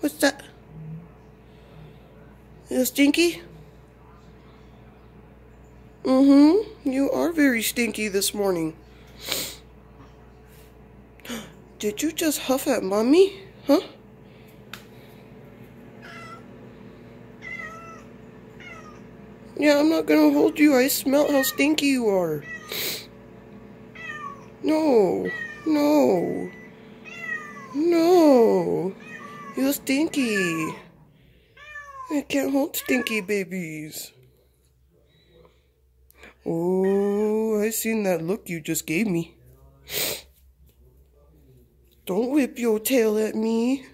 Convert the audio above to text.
What's that? You stinky? Mm-hmm. You are very stinky this morning. Did you just huff at mommy? Huh? Yeah, I'm not gonna hold you. I smell how stinky you are. No. No. You're stinky. I can't hold stinky babies. Oh, I seen that look you just gave me. Don't whip your tail at me.